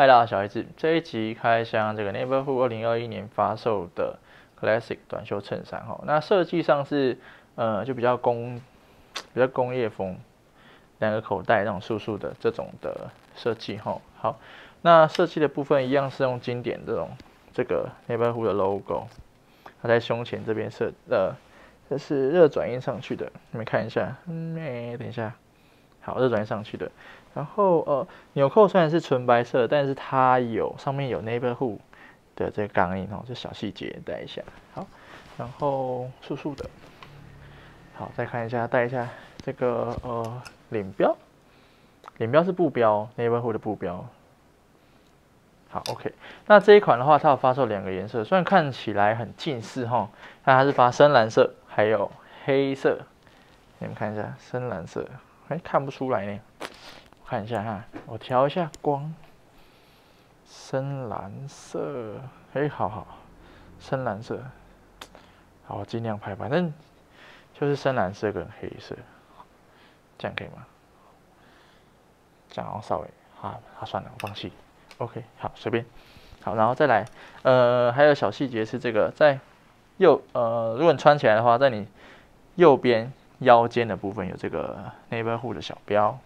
嗨啦，小孩子，这一集开箱这个 Neighborhood 二零二一年发售的 Classic 短袖衬衫哈。那设计上是呃就比较工比较工业风，两个口袋那种素素的这种的设计哈。好，那设计的部分一样是用经典这种这个 Neighborhood 的 logo，它在胸前这边设呃这是热转印上去的，你们看一下，嗯，等一下，好，热转印上去的。然后呃，纽扣虽然是纯白色，但是它有上面有 neighborhood 的这个钢印哦，这小细节带一下。好，然后素素的。好，再看一下，带一下这个呃领标，领标是布标，neighborhood 的布标。好，OK。那这一款的话，它有发售两个颜色，虽然看起来很近似哈，但它是发深蓝色还有黑色。你们看一下深蓝色，哎，看不出来呢。看一下哈，我调一下光，深蓝色，哎，好好，深蓝色，好，我尽量拍，反正就是深蓝色跟黑色，这样可以吗？这样稍微，好，好算了，我放弃，OK，好，随便，好，然后再来，呃，还有小细节是这个，在右，呃，如果你穿起来的话，在你右边腰间的部分有这个 neighborhood 的小标。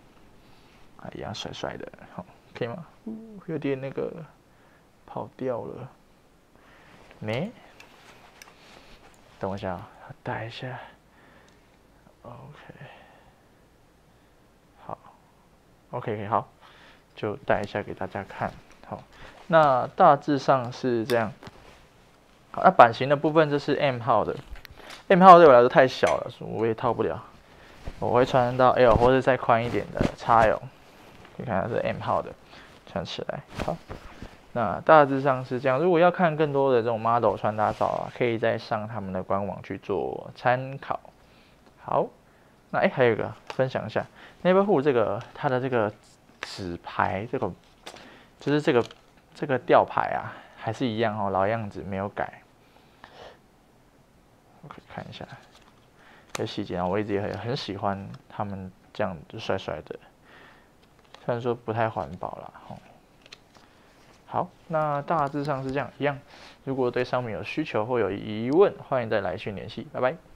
一样帅帅的，好，可以吗？有点那个跑掉了，没？等我一下，带一下。OK，好，OK，好，就带一下给大家看。好，那大致上是这样。好，那版型的部分就是 M 号的，M 号对我来说太小了，我也套不了。我会穿到 L 或者再宽一点的 XL。可以看它是 M 号的，穿起来好。那大致上是这样。如果要看更多的这种 model 穿搭照啊，可以再上他们的官网去做参考。好，那哎还有一个分享一下，Neighborhood 这个它的这个纸牌，这个就是这个这个吊牌啊，还是一样哦，老样子没有改。我可以看一下，这细节啊，我一直也很很喜欢他们这样子帅帅的。虽然说不太环保了，吼。好，那大致上是这样一样。如果对商品有需求或有疑问，欢迎再来讯联系。拜拜。